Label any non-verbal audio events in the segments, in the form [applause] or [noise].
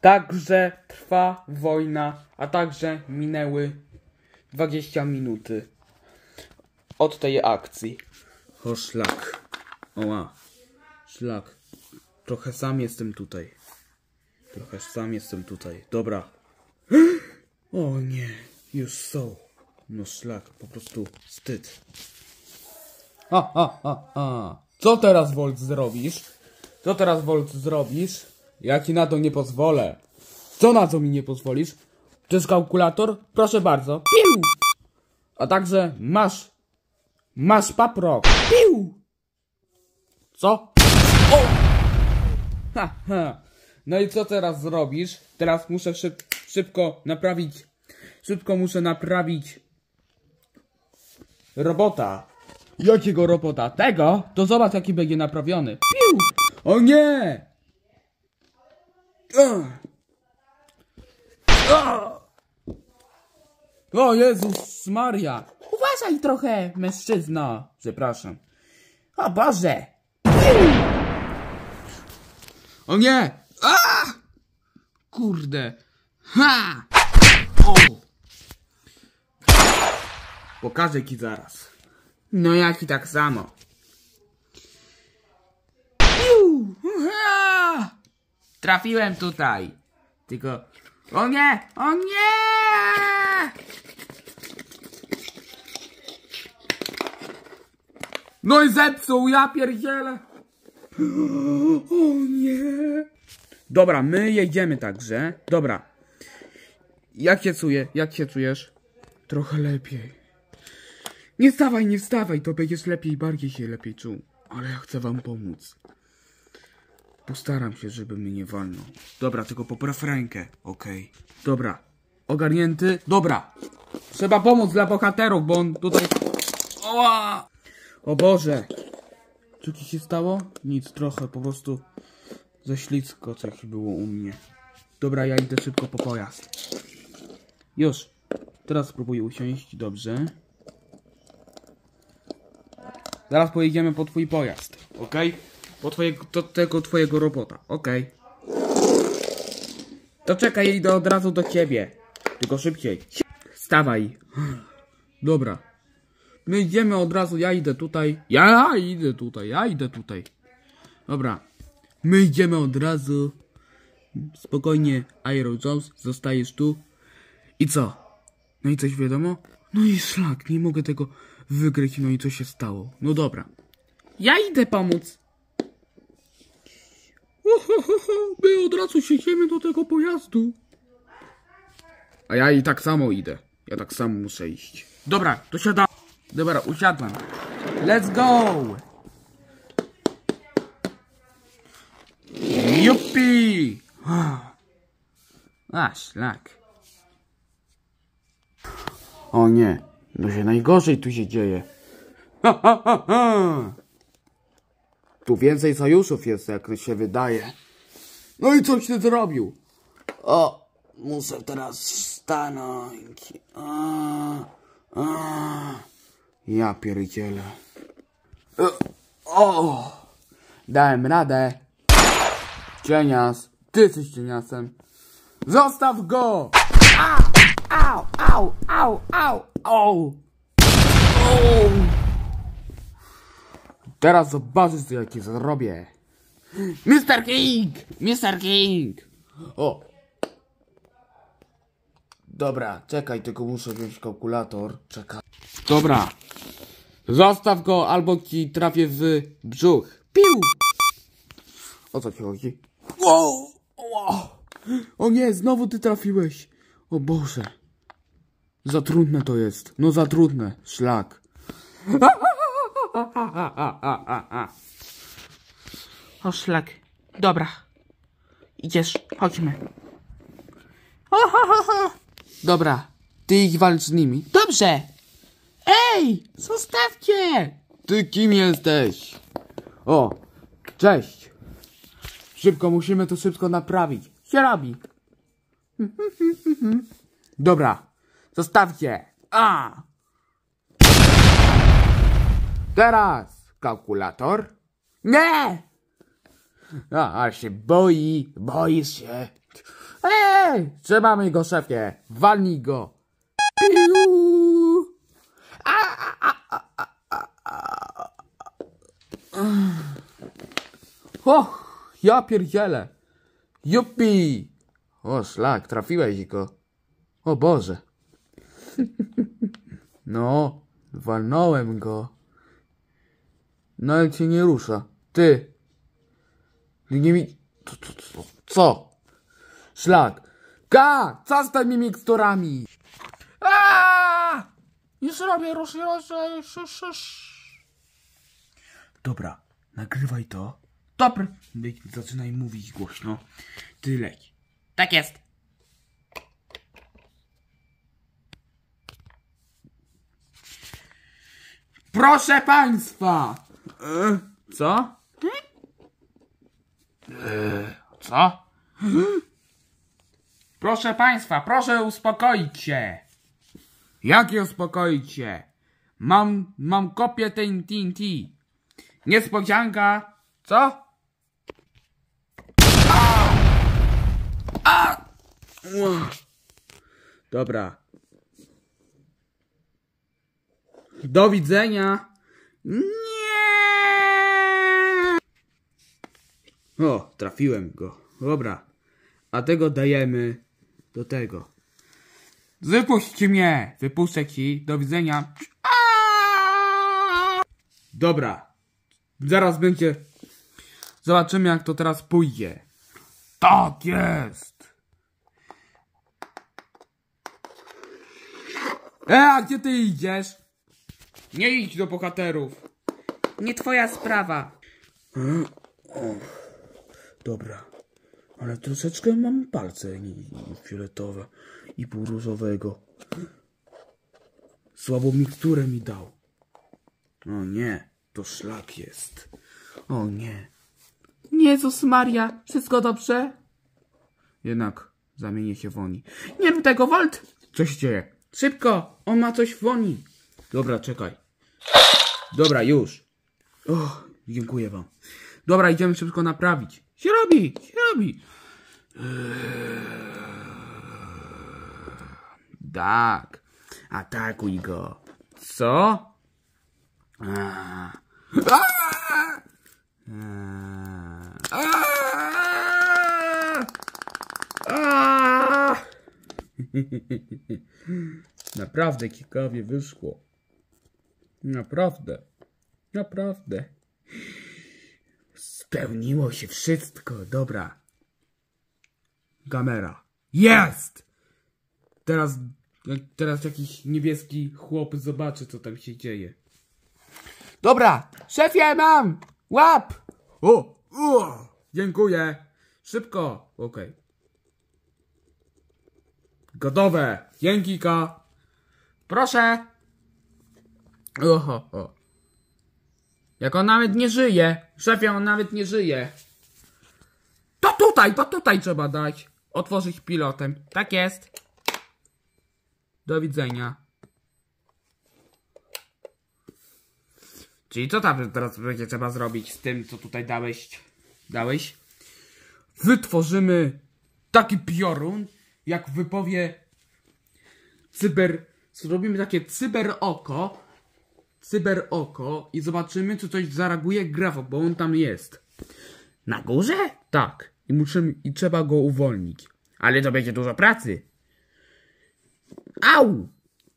Także trwa wojna, a także minęły 20 minuty od tej akcji. O szlak. Oła. Szlak. Trochę sam jestem tutaj. Trochę sam jestem tutaj. Dobra. [gasps] O nie. Już są. No szlak. Po prostu wstyd. Ha, ha, ha, ha. Co teraz, Volt, zrobisz? Co teraz, Volt, zrobisz? Ja ci na to nie pozwolę. Co na co mi nie pozwolisz? To jest kalkulator? Proszę bardzo. Piu! A także masz. Masz paprok. Piu! Co? O! Ha, ha. No i co teraz zrobisz? Teraz muszę szyb, szybko naprawić. Szybko muszę naprawić. Robota. Jakiego robota? Tego? To zobacz jaki będzie naprawiony. Piu! O nie! O Jezus Maria! Uważaj trochę, mężczyzna! Przepraszam. O Boże! O nie! A! Kurde! Ha! O! Pokażę ci zaraz. No jak i tak samo. Piu! Ha! Trafiłem tutaj. Tylko... O nie! O nie! No i zepsuł, ja pierdzielę. [gasps] O nie. Dobra, my jedziemy także. Dobra. Jak się czuję? Jak się czujesz? Trochę lepiej. Nie wstawaj, nie wstawaj, to będziesz lepiej, bardziej się lepiej czuł. Ale ja chcę wam pomóc. Postaram się, żeby mnie nie walnął. Dobra, tylko popraw rękę, okej. Dobra. Ogarnięty? Dobra. Trzeba pomóc dla bohaterów, bo on tutaj... Oła! O Boże! Co ci się stało? Nic, trochę, po prostu ze ślicko coś było u mnie. Dobra, ja idę szybko po pojazd. Już. Teraz spróbuję usiąść, dobrze. Zaraz pojedziemy po twój pojazd, ok? Po twojego, do tego twojego robota, ok? To czekaj, idę od razu do ciebie. Tylko szybciej. Stawaj. Dobra. My idziemy od razu, ja idę tutaj. Ja idę tutaj, ja idę tutaj. Dobra. My idziemy od razu. Spokojnie, Iron Jones, zostajesz tu. I co? No i coś wiadomo? No i szlak, nie mogę tego wygryć, no i co się stało? No dobra. Ja idę pomóc. My od razu siedzimy do tego pojazdu. A ja i tak samo idę. Ja tak samo muszę iść. Dobra, to siadam. Dobra, usiadłem. Let's go! Jupi! A, szlak. O nie, to się najgorzej tu się dzieje. Ha, ha, ha, ha. Tu więcej sojuszów jest, jak się wydaje. No i coś ty zrobił? O, muszę teraz stanąć. A, a. Ja pierdzielę. E, O! Dałem radę. Cienias, ty jesteś cieniasem. Zostaw go! Au, au, au, au, au, au. Au. Teraz zobaczysz, co jakie zrobię. Mr. King! Mr. King! O! Dobra, czekaj, tylko muszę wziąć kalkulator. Czekaj. Dobra. Zostaw go, albo ci trafię w brzuch. Piu! O co ci chodzi? Wow! wow. O nie, znowu ty trafiłeś. O Boże. Za trudne to jest. No za trudne. Szlak. O szlak. Dobra. Idziesz, chodźmy. Dobra, ty ich walcz z nimi. Dobrze. Ej, zostawcie. Ty kim jesteś? O, cześć. Szybko, musimy to szybko naprawić. Się robi. [laughs] Dobra, zostawcie. A. Teraz kalkulator. Nie! A, a się boi, boisz się. Ej! Trzymamy go, szefie! Walnij go! Piu! A, a, a, a, a, a. O! Ja pierdzielę! Jupi! O, szlak, trafiłeś go. O Boże. No, walnąłem go. No ale cię nie rusza. Ty. Nie mi... Co? co, co? Co? Szlak. Ka! Co z tymi miksturami? Aaaa! Już robię, rusz, rusz, rusz, rusz, rusz. Dobra, nagrywaj to. Dobra. Leć, Zaczynaj mówić głośno. Ty leć. Tak jest. Proszę państwa! E, co? E, co? Proszę państwa, proszę uspokoić się. Jakie uspokoić się? Mam, mam kopię tej TNT. Niespodzianka. Co? A! A! Dobra. Do widzenia. O, trafiłem go. Dobra. A tego dajemy do tego. Wypuśćcie mnie. Wypuszczę ci. Do widzenia. Dobra. Zaraz będzie. Zobaczymy jak to teraz pójdzie. Tak jest. E, a gdzie ty idziesz? Nie idź do bohaterów. Nie twoja sprawa. Dobra, ale troszeczkę mam palce fioletowe i pół różowego. Słabą miksturę mi dał. O nie, to szlak jest. O nie. Jezus Maria, wszystko dobrze? Jednak zamienię się w oni. Nie rób tego, Volt! Co się dzieje? Szybko, on ma coś w oni. Dobra, czekaj. Dobra, już. O, dziękuję wam. Dobra, idziemy szybko naprawić. Się robi, się robi. Tak. Atakuj go. Co? A! A! Naprawdę ciekawie wyszło. Naprawdę. Naprawdę. Spełniło się wszystko. Dobra. Kamera. Jest! Teraz, teraz jakiś niebieski chłop zobaczy, co tam się dzieje. Dobra, szefie, mam! Łap! O, o, dziękuję. Szybko. Okej. Gotowe. Dzięki. Proszę. Oho, o. Jak on nawet nie żyje. Szefie, on nawet nie żyje. To tutaj, to tutaj trzeba dać. Otworzyć pilotem. Tak jest. Do widzenia. Czyli co tam teraz będzie trzeba zrobić z tym, co tutaj dałeś? Dałeś? Wytworzymy taki piorun, jak wypowie cyber... Zrobimy takie cyber oko. Cyber oko i zobaczymy, czy coś zareaguje grafo, bo on tam jest. Na górze? Tak. I, musimy, I trzeba go uwolnić. Ale to będzie dużo pracy. Au!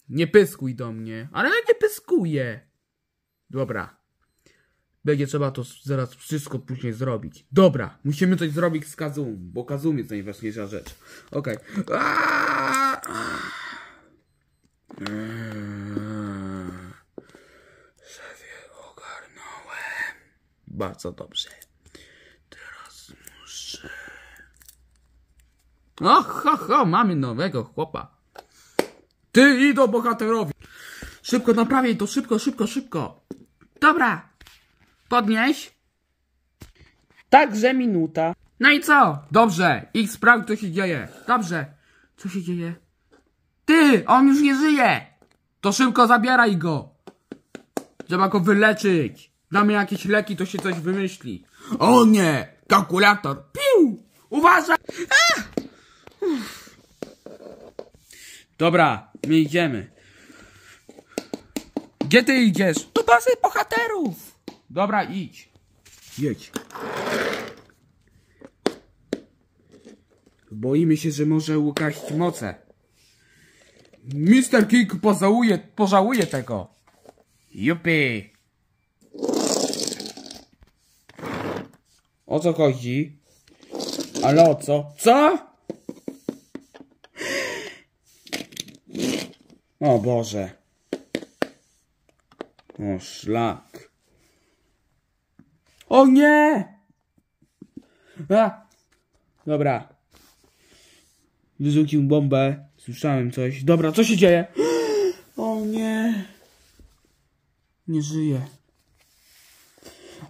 Nie pyskuj do mnie. Ale ja nie pyskuję. Dobra. Będzie trzeba to zaraz wszystko później zrobić. Dobra, musimy coś zrobić z Kazum, bo Kazum jest najważniejsza rzecz. Okej. Aaaa! Eee. Szefie, ogarnąłem. Bardzo dobrze. Teraz muszę... Och, ho, ho, mamy nowego chłopa. Ty i do bohaterowi. Szybko naprawiaj to, szybko, szybko, szybko. Dobra, podnieś. Także minuta. No i co? Dobrze, ich sprawdź co się dzieje. Dobrze. Co się dzieje? Ty, on już nie żyje. To szybko zabieraj go. Trzeba go wyleczyć. Damy jakieś leki, to się coś wymyśli. O nie, kalkulator. Piu! Uważaj! A! Dobra, my idziemy. Gdzie ty idziesz? Do bazy bohaterów! Dobra, idź. Jedź. Boimy się, że może ukraść moce. Mr. King pożałuje, pożałuje tego. Jupi. O co chodzi? Ale o co? Co? O Boże. O szlak. O nie! A! Dobra. Wyrzucił bombę. Słyszałem coś. Dobra, co się dzieje? O nie. Nie żyje.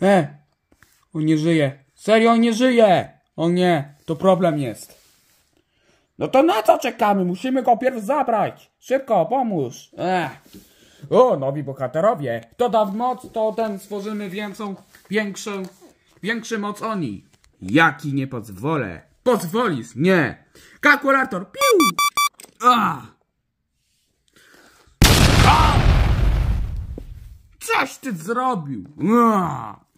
E! On nie żyje. Serio, nie żyje! O nie, to problem jest. No to na co czekamy? Musimy go pierw zabrać. Szybko, pomóż. Ech. O, nowi bohaterowie. Kto da moc, to ten stworzymy większą, większą, większy moc oni. Jaki nie pozwolę. Pozwolisz? Nie. Kalkulator. Piu! A! A! Coś ty zrobił. A!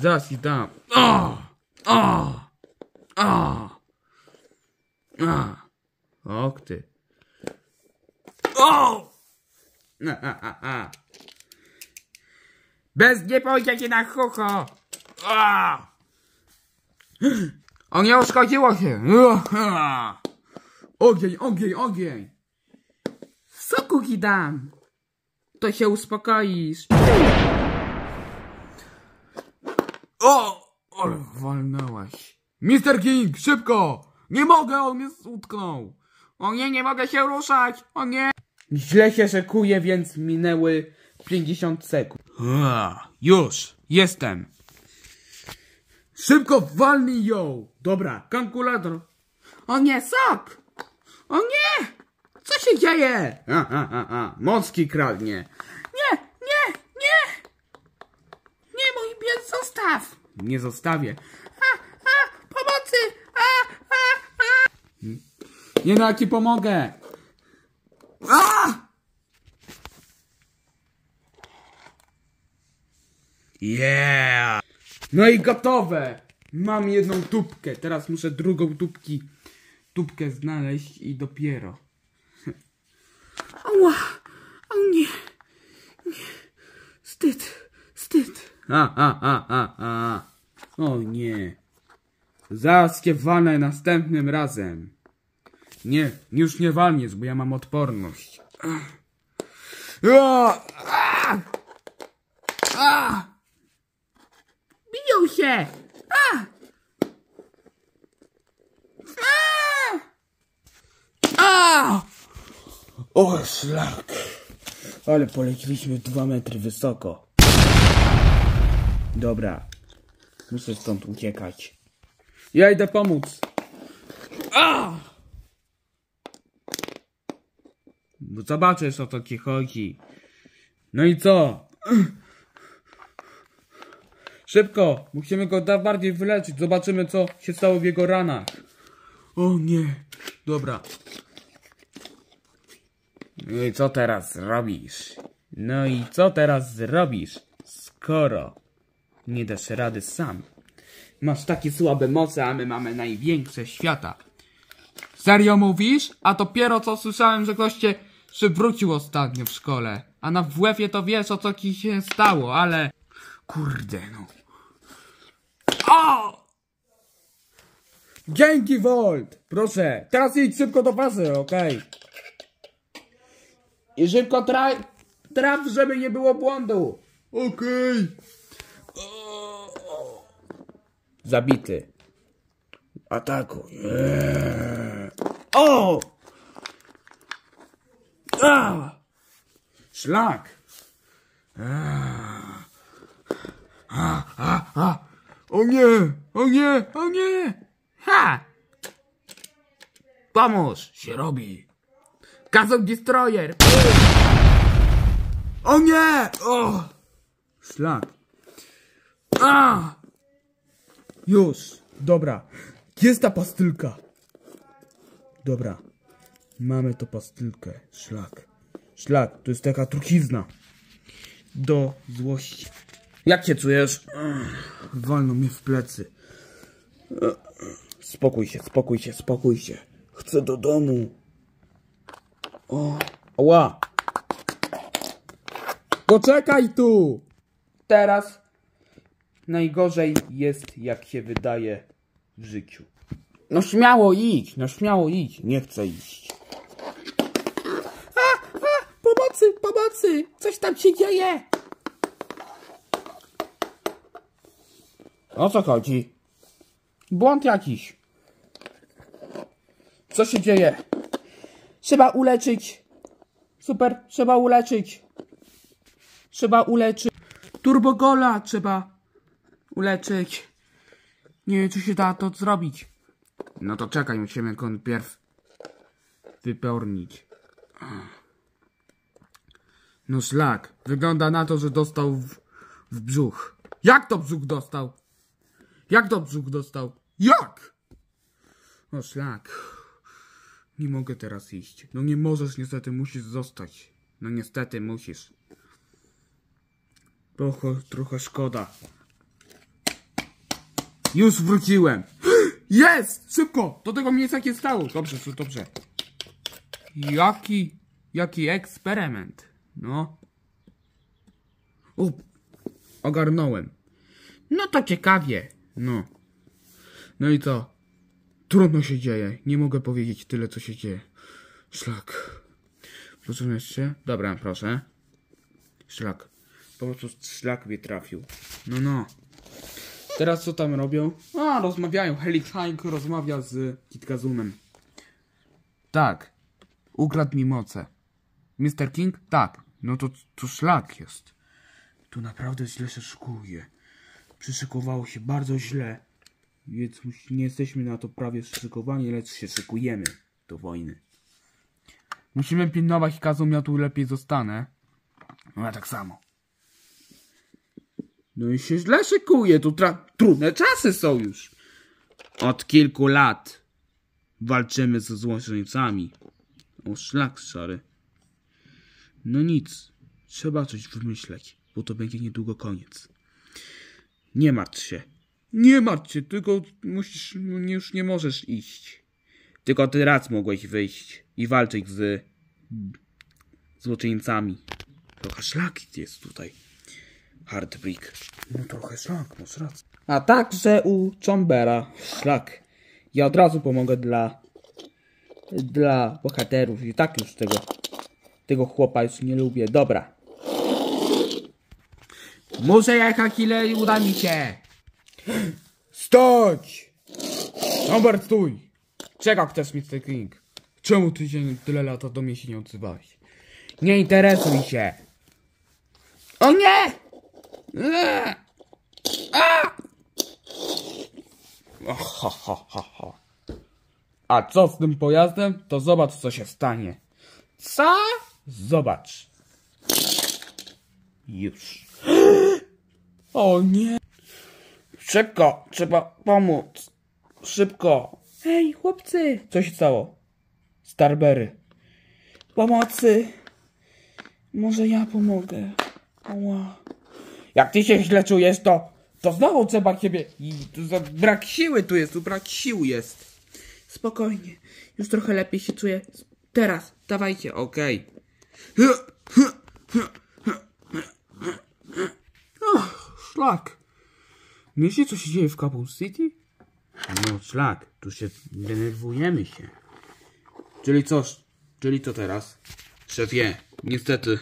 Zaraz ci dam. A! A! A! A! Och ty. O! Bez nie pójdziecie na chucho! A! O nie uszkodziło się! Ogień, ogień, ogień! Soku ci dam! To się uspokoisz. O! Ale walnęłaś. Mr. King, szybko! Nie mogę, on mnie utknął. O nie, nie mogę się ruszać! O nie! Źle się szykuje, więc minęły 50 sekund. już, jestem. Szybko walnij ją! Dobra, kalkulator. O nie, sok! O nie! Co się dzieje? A, a, a, a. Mocki kradnie. Nie! Zostaw! Nie zostawię. A, a, pomocy! A, a, a. Nie no, jak ci pomogę. A! Yeah! No i gotowe! Mam jedną tubkę, teraz muszę drugą tubki, tubkę znaleźć i dopiero. Ała! O nie! nie. Wstyd! Wstyd! A, a, a, a, a. O nie. Walnę następnym razem. Nie, już nie walniesz, bo ja mam odporność. A, a, a. Biją się! A! A! O, szlak. Ale poleciliśmy dwa metry wysoko. Dobra. Muszę stąd uciekać. Ja idę pomóc. A! Bo zobaczysz o co ci chodzi. No i co? Szybko! Musimy go bardziej wyleczyć. Zobaczymy co się stało w jego ranach. O nie. Dobra. No i co teraz zrobisz? No i co teraz zrobisz, skoro nie dasz rady sam? Masz takie słabe moce, a my mamy największe świata. Serio mówisz? A dopiero co słyszałem, że ktoś cię przywrócił ostatnio w szkole. A na WF-ie to wiesz o co ci się stało, ale... Kurde no. O! Dzięki Volt! Proszę, teraz idź szybko do bazy, okej? I szybko traf, traf, żeby nie było błądu. Okej. Zabity. Atakuj. Eee. O! A! Szlak. A. A, a, a. O nie, o nie, o nie. Ha! Pomóż, się robi. Gazon Destroyer! O nie! O! Szlak. A! Już, dobra. Jest ta pastylka. Dobra. Mamy to pastylkę. Szlak. Szlak, to jest taka trucizna. Do złości. Jak się czujesz? Walną mnie w plecy. Spokój się, spokój się, spokój się. Chcę do domu. O, ła. Poczekaj tu. Teraz najgorzej jest, jak się wydaje w życiu. No śmiało idź, no śmiało idź. Nie chcę iść. Pomocy, pomocy! Coś tam się dzieje! O co chodzi? Błąd jakiś. Co się dzieje? Trzeba uleczyć. Super, trzeba uleczyć. Trzeba uleczyć. Turbogola trzeba uleczyć. Nie wiem, czy się da to zrobić. No to czekaj, musimy go pierw wypełnić. No szlak. Wygląda na to, że dostał w, w brzuch. Jak to brzuch dostał? Jak to brzuch dostał? Jak? No szlak. Nie mogę teraz iść. No nie możesz, niestety musisz zostać. No niestety musisz. Trochę, trochę szkoda. Już wróciłem. [gasps] Jest! Szybko! Do tego miejsca się stało. Dobrze, dobrze. Jaki, jaki eksperyment. No. O, ogarnąłem. No to ciekawie. No. No i co? Trudno się dzieje. Nie mogę powiedzieć tyle, co się dzieje. Szlak. Proszę jeszcze? Dobra, proszę. Szlak. Po prostu szlak mnie trafił. No, no. Teraz co tam robią? A, rozmawiają. Helix Hank rozmawia z Kitkazumem. Tak. Ukradł mi moce. Mr. King? Tak. No to, to szlak jest. Tu naprawdę źle się szykuje. Przyszykowało się bardzo źle. Więc nie jesteśmy na to prawie szykowani, lecz się szykujemy do wojny. Musimy pilnować Kazum, ja tu lepiej zostanę. No ja tak samo. No i się źle szykuje, tu trudne czasy są już. Od kilku lat walczymy ze złoczyńcami. O szlak szary. No nic, trzeba coś wymyśleć, bo to będzie niedługo koniec. Nie martw się. Nie martw się, tylko musisz, nie- już nie możesz iść. Tylko ty raz mogłeś wyjść i walczyć z złoczyńcami. Trochę szlak jest tutaj. Hardbrick. No trochę szlak, masz rację. A także u Chombera szlak. Ja od razu pomogę dla dla bohaterów i tak już tego tego chłopa już nie lubię. Dobra. Muszę jechać ile uda mi się. Stać! Robert, stój! Czego chcesz, Mr. King? Czemu ty się tyle lat do mnie się nie odzywałeś? Nie interesuj się. O nie! Ha, ha, ha, ha. A co z tym pojazdem? To zobacz, co się stanie. Co? Zobacz. Już. [gasps] O nie! Szybko, trzeba pomóc. Szybko. Hej, chłopcy! Co się stało? Starberry. Pomocy! Może ja pomogę. Ała. Jak ty się źle czujesz, to, to znowu trzeba ciebie... I tu za brak siły tu jest, tu brak sił jest. Spokojnie. Już trochę lepiej się czuję. Teraz, dawajcie. Okej. Och, szlak. Myślisz, co się dzieje w Kabul City? No, szlak. Tu się denerwujemy się. Czyli co? Czyli co teraz? Szefie, niestety.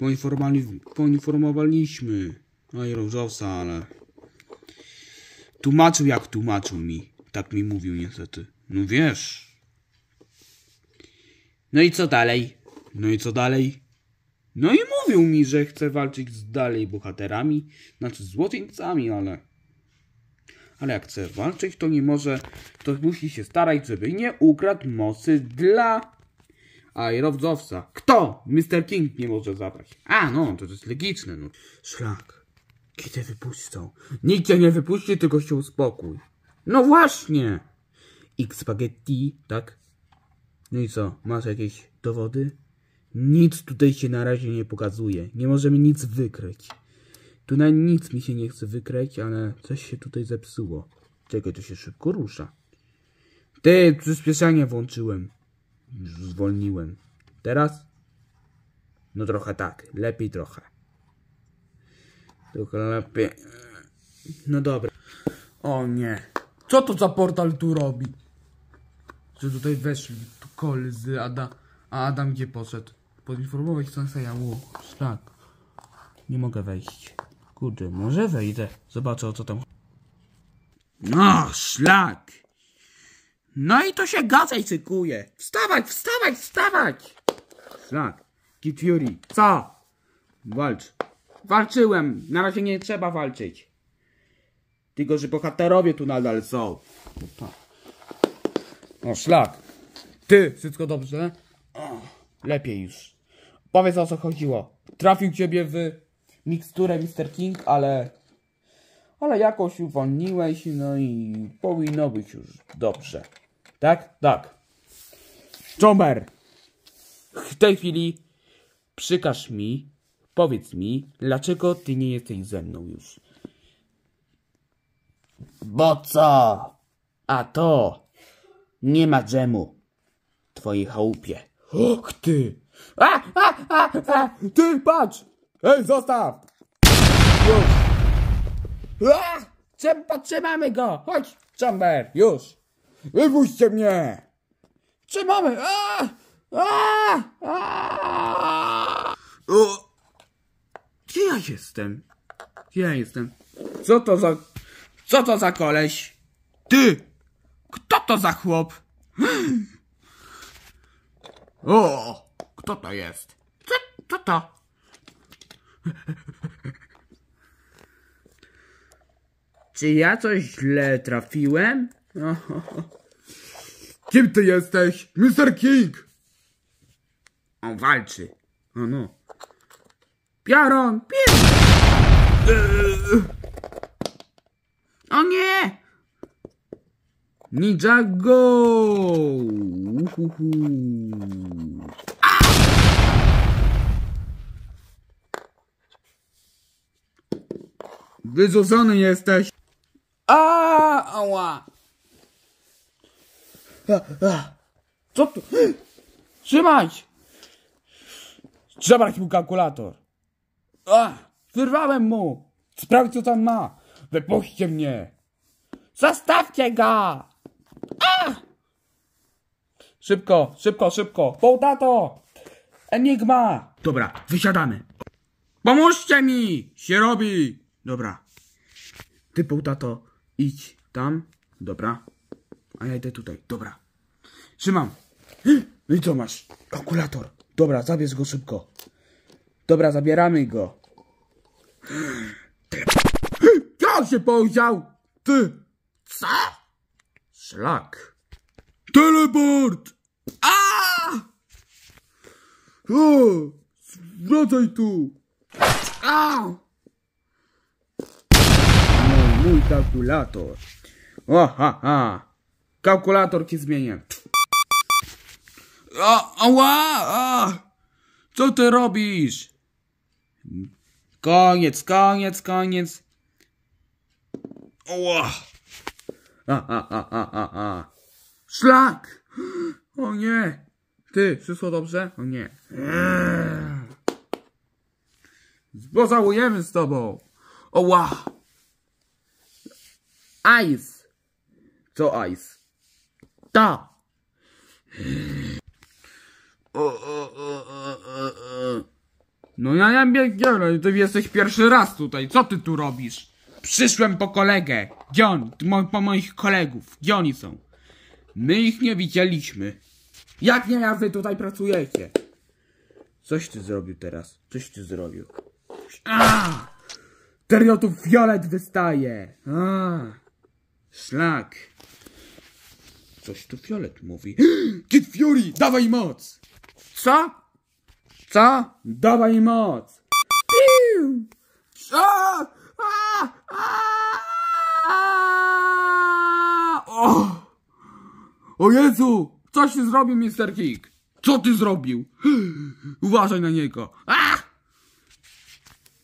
Poinformowali, poinformowaliśmy Iron Jobsa, ale... Tłumaczył jak tłumaczył mi. Tak mi mówił niestety. No wiesz. No i co dalej? No i co dalej? No i mówił mi, że chce walczyć z dalej bohaterami, znaczy z złoczyńcami, ale... Ale jak chce walczyć, to nie może, to musi się starać, żeby nie ukradł mocy dla aerowcowca. Kto? Mr. King nie może zabrać. A, no, to jest logiczne, no. Szlak. Kiedy wypuszczą? Nikt cię nie wypuści, tylko się uspokój. No właśnie. X spaghetti, tak? No i co, masz jakieś dowody? Nic tutaj się na razie nie pokazuje. Nie możemy nic wykryć. Tu na nic mi się nie chce wykryć, ale coś się tutaj zepsuło. Czekaj, to się szybko rusza. Ty, przyspieszenie włączyłem. Zwolniłem. Teraz? No trochę tak, lepiej trochę. Trochę lepiej. No dobra. O nie. Co to za portal tu robi? Że tutaj weszli tu koledzy, Ada, a Adam gdzie poszedł? Poinformować Sanseja, ło, szlak. Nie mogę wejść. Kurde, może wejdę. Zobaczę o co tam. No, szlak. No i to się gazej cykuje. Wstawać, wstawać, wstawać. Szlak. Kid Fury. Co? Walcz. Walczyłem. Na razie nie trzeba walczyć. Tylko, że bohaterowie tu nadal są. O, szlak. Ty, wszystko dobrze? O, lepiej już. Powiedz o co chodziło. Trafił ciebie w miksturę Mr. King, ale... Ale jakoś uwolniłeś, no i powinno być już dobrze. Tak? Tak. Jomber! W tej chwili przykaż mi, powiedz mi, dlaczego ty nie jesteś ze mną już. Bo co? A to nie ma dżemu w twojej chałupie. Och ty! A, a, a, a, ty, patrz! Ej, zostaw! Trzeba, trzymamy go! Chodź, Chamber, już! Wypuśćcie mnie! Trzymamy! A, a, a. O, Gdzie ja jestem? Gdzie ja jestem? Co to za... Co to za koleś? Ty! Kto to za chłop? O! Kto to jest? Co, co to? Czy ja coś źle trafiłem? [laughs] Kim ty jesteś? Mr. King! On walczy. O no. Piorun! Pier... O nie! Ninjago! Uhuhu. Wyzuzony jesteś! Ała! Co tu? Trzymać! Zabrać mu kalkulator! A, wyrwałem mu! Sprawdź co tam ma! Wypuśćcie mnie! Zostawcie go! A! Szybko, szybko, szybko! Połtato! Enigma! Dobra, wysiadamy. Pomóżcie mi! Się robi! Dobra. Ty, Połtato, idź tam. Dobra. A ja idę tutaj. Dobra. Trzymam. No i co masz? Kalkulator. Dobra, zabierz go szybko. Dobra, zabieramy go. On się podział? Ty! Co? Szlak. Teleport! A! O! Wracaj tu! Au! No, mój kalkulator. O, ha, ha. Kalkulator ci zmienię. A, ała! A! Co ty robisz? Koniec, koniec, koniec. Ła! A, a, a, a, a. Szlak! O nie! Ty, wszystko dobrze? O nie. Pozałujemy z tobą. Oła! Ice! Co ice? To! O, o, o, o, o, o. No ja nie biegnę, ty jesteś pierwszy raz tutaj, co ty tu robisz? Przyszłem po kolegę. Gdzie on? Mo po moich kolegów. Gdzie oni są? My ich nie widzieliśmy. Jak nie, jak wy tutaj pracujecie? Coś ty zrobił teraz. Coś ty zrobił. A! Serio tu fiolet wystaje. A! Szlak. Coś tu fiolet mówi. [gasps] Kid Fury, dawaj moc! Co? Co? Dawaj moc! Piu! A! A! A! O! o Jezu! Coś ty zrobił, Mr. King! Co ty zrobił? [gasps] Uważaj na niego! A!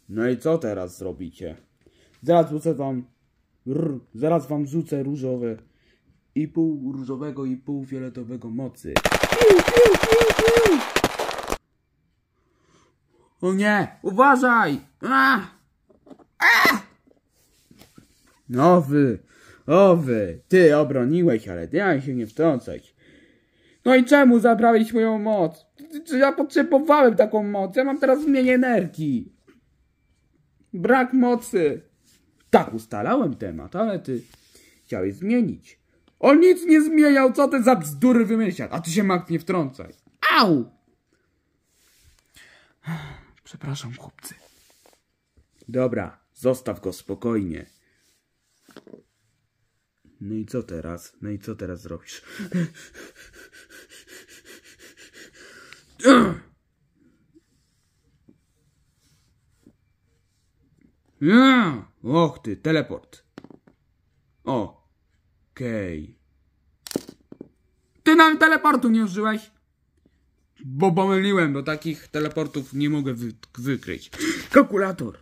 No i co teraz zrobicie? Zaraz rzucę wam... Rr, zaraz wam rzucę różowe i pół różowego i pół fioletowego mocy. O nie! Uważaj! A! A! No wy, o wy, ty obroniłeś, ale daj się nie wtrącać. No i czemu zabrałeś moją moc? Czy ja potrzebowałem taką moc? Ja mam teraz mniej energii. Brak mocy. Tak ustalałem temat, ale ty chciałeś zmienić. On nic nie zmieniał, co ty za bzdury wymyślasz? A ty się Max nie wtrącaj. Au! Przepraszam, chłopcy. Dobra, zostaw go spokojnie. No i co teraz? No i co teraz zrobisz? Och ty, teleport. O. Okej. Ty nam teleportu nie użyłeś? Bo pomyliłem, do takich teleportów nie mogę wy wykryć. Kalkulator.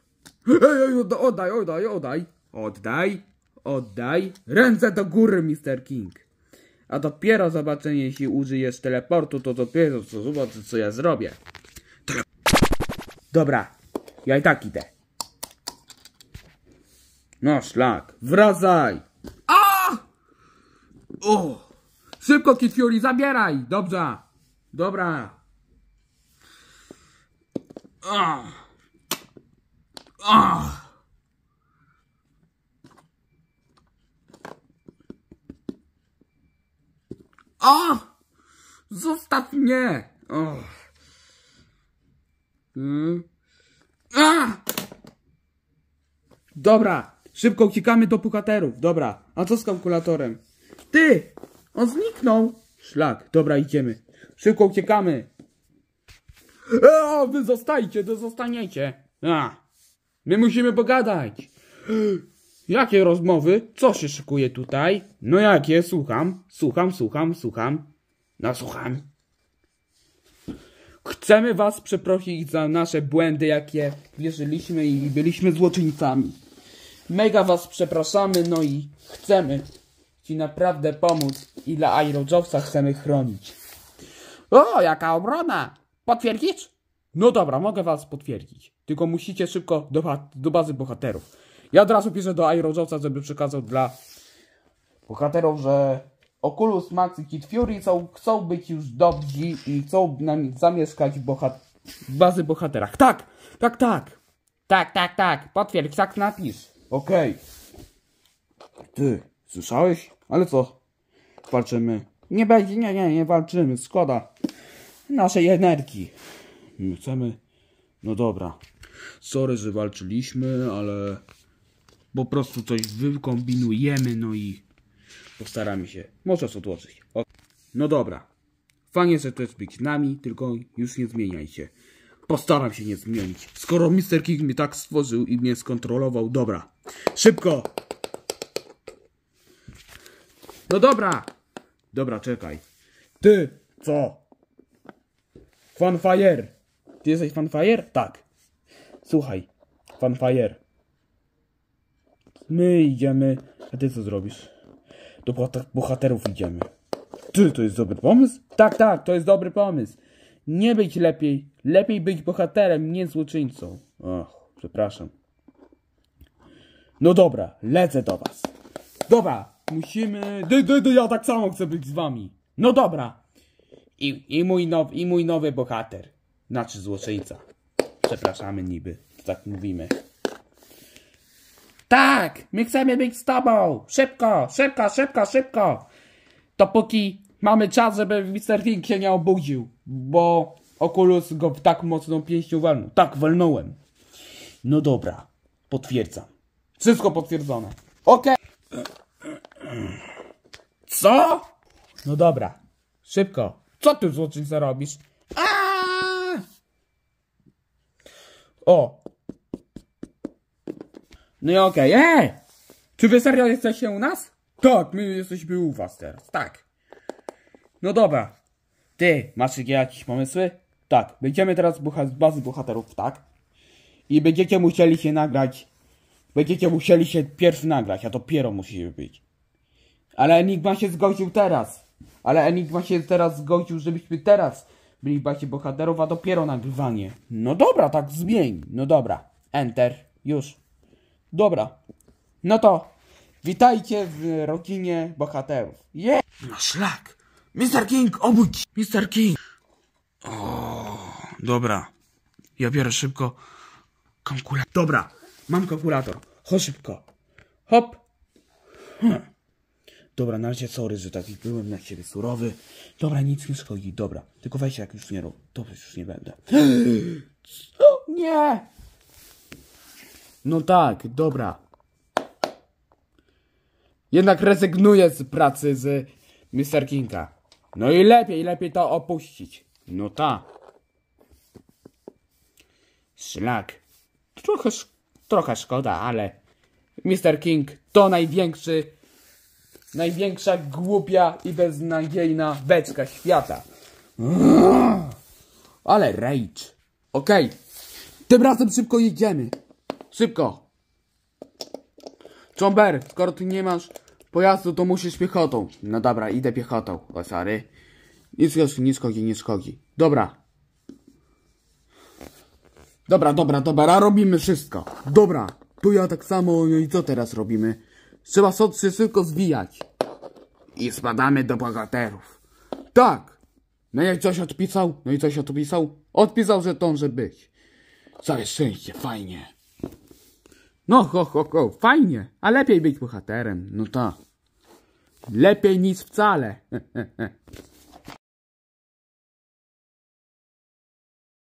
Ej, ej, odda- oddaj, oddaj, oddaj. Oddaj, oddaj. Ręce do góry, Mr. King. A dopiero zobaczę, jeśli użyjesz teleportu, to dopiero co zobaczę, co ja zrobię. Tele Dobra, ja i tak idę. No szlak, wracaj! O! Szybko, Kid zabieraj! Dobrze! Dobra! A! Zostaw mnie! O! Mm. A! Dobra, szybko uciekamy do pukaterów. Dobra, a co z kalkulatorem? Ty! On zniknął! Szlak, dobra, idziemy. Szybko uciekamy. O, wy zostajcie, wy zostaniecie. A, my musimy pogadać. Jakie rozmowy? Co się szykuje tutaj? No jakie? Słucham, słucham, słucham, słucham. No słucham. Chcemy was przeprosić za nasze błędy, jakie wierzyliśmy i byliśmy złoczyńcami. Mega was przepraszamy, no i chcemy ci naprawdę pomóc i dla Aerojobsa chcemy chronić. O, jaka obrona! Potwierdzisz? No dobra, mogę was potwierdzić. Tylko musicie szybko do, do bazy bohaterów. Ja od razu piszę do Aerojobsa, żeby przekazał dla bohaterów, że Oculus Max i Kid Fury są, chcą być już dobrzy i chcą zamieszkać bohat- bazy bohaterach. Tak, tak, tak. Tak, tak, tak. Potwierdź, tak napisz. Okej. Ty, słyszałeś? Ale co? Walczymy. Nie będzie, nie, nie, nie walczymy. Szkoda naszej energii. My chcemy. No dobra. Sorry, że walczyliśmy, ale po prostu coś wykombinujemy, no i postaramy się. Możesz odłożyć. O. No dobra. Fajnie, że chcesz być z nami, tylko już nie zmieniajcie. Postaram się nie zmienić. Skoro Mr. King mnie tak stworzył i mnie skontrolował, dobra. Szybko! No dobra! Dobra, czekaj. Ty! Co? Funfire! Ty jesteś Funfire? Tak. Słuchaj, Funfire. My idziemy. A ty co zrobisz? Do bohater- bohaterów idziemy. Ty, to jest dobry pomysł? Tak, tak, to jest dobry pomysł. Nie być lepiej. Lepiej być bohaterem, nie złoczyńcą. Och, przepraszam. No dobra, lecę do was. Dobra, musimy... Dy, dy, dy, ja tak samo chcę być z wami. No dobra. I, i, mój, now, I mój nowy bohater. Znaczy złoczyńca. Przepraszamy niby, tak mówimy. Tak, my chcemy być z tobą. Szybko, szybko, szybko, szybko. Dopóki mamy czas, żeby Mr. King się nie obudził. Bo Oculus go tak mocną pięścią walnął. Tak, walnąłem. No dobra, potwierdzam. Wszystko potwierdzone. Okej. Co? No dobra, szybko. Co ty złoczyńca robisz? Aaaa! O! No i okej, ej! Czy wy serio jesteście u nas? Tak, my jesteśmy u was teraz, tak. No dobra. Ty, masz jakieś pomysły? Tak, będziemy teraz z bazy bohaterów, tak? I będziecie musieli się nagrać. Będziecie musieli się pierw nagrać, a dopiero musi być. Ale Enigma się zgodził teraz. Ale Enigma się teraz zgodził, żebyśmy teraz byli w bazie bohaterów, a dopiero nagrywanie. No dobra, tak zmień. No dobra. Enter. Już. Dobra. No to witajcie w rodzinie bohaterów. Je! No szlak. Mr. King, obudź! Mr. King! O, dobra. Ja biorę szybko kalkulator. Dobra, mam kalkulator. Chodź szybko. Hop. Hm. Dobra, na razie sorry, że taki byłem na ciebie surowy. Dobra, nic nie szkodzi, dobra. Tylko weź jak już nie rób. Już nie będę. Co? Nie! No tak, dobra. Jednak rezygnuję z pracy z Mr. Kinga. No i lepiej, lepiej to opuścić. No tak. Szlak. Trochę, trochę szkoda, ale Mr. King to największy, największa głupia i beznadziejna beczka świata. Ale rage. Okej. Tym razem szybko jedziemy. Szybko. Chomber, skoro ty nie masz pojazdu, to musisz piechotą. No dobra, idę piechotą. O, sorry. Nic, nic, szkodzi, nie szkodzi. Dobra. Dobra, dobra, dobra, robimy wszystko. Dobra, to ja tak samo, no i co teraz robimy? Trzeba sąd się szybko zwijać. I spadamy do bohaterów. Tak. No jak coś odpisał? No i coś odpisał? Odpisał, że dąży być. Całe szczęście, fajnie. No, ho, ho, ho, fajnie. A lepiej być bohaterem, no tak. Lepiej nic wcale. [laughs]